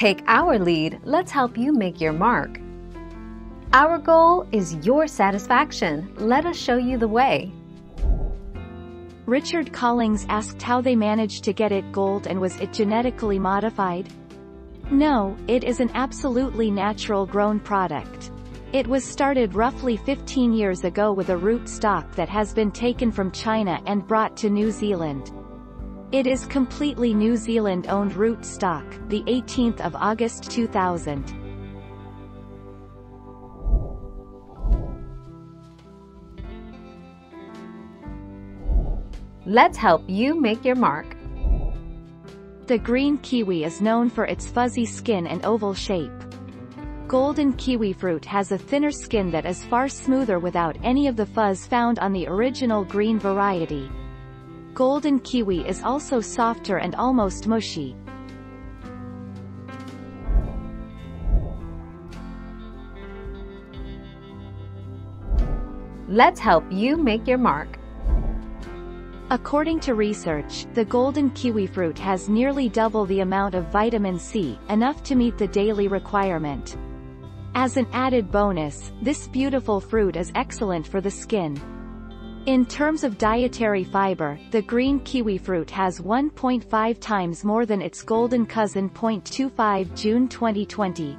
Take our lead, let's help you make your mark. Our goal is your satisfaction. Let us show you the way. Richard Collings asked how they managed to get it gold and was it genetically modified? No, it is an absolutely natural grown product. It was started roughly 15 years ago with a root stock that has been taken from China and brought to New Zealand. It is completely New Zealand-owned root stock, the 18th of August 2000. Let's help you make your mark. The green kiwi is known for its fuzzy skin and oval shape. Golden kiwi fruit has a thinner skin that is far smoother without any of the fuzz found on the original green variety. Golden kiwi is also softer and almost mushy. Let's help you make your mark. According to research, the golden kiwi fruit has nearly double the amount of vitamin C, enough to meet the daily requirement. As an added bonus, this beautiful fruit is excellent for the skin. In terms of dietary fiber, the green kiwi fruit has 1.5 times more than its golden cousin. 0.25 June 2020.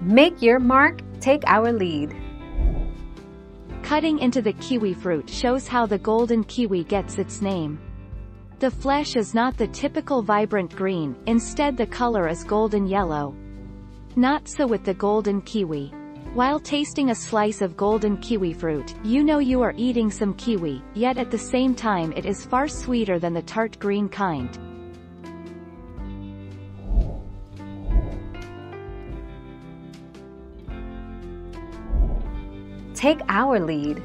Make your mark, take our lead. Cutting into the kiwi fruit shows how the golden kiwi gets its name. The flesh is not the typical vibrant green, instead the color is golden yellow. Not so with the golden kiwi. While tasting a slice of golden kiwi fruit, you know you are eating some kiwi, yet at the same time it is far sweeter than the tart green kind. Take our lead.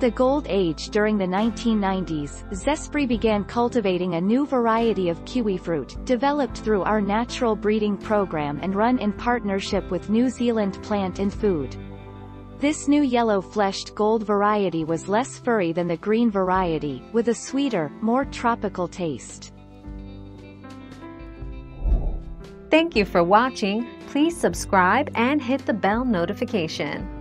The Gold Age during the 1990s, Zespri began cultivating a new variety of kiwi fruit, developed through our natural breeding program and run in partnership with New Zealand Plant and Food. This new yellow-fleshed gold variety was less furry than the green variety, with a sweeter, more tropical taste. Thank you for watching. Please subscribe and hit the bell notification.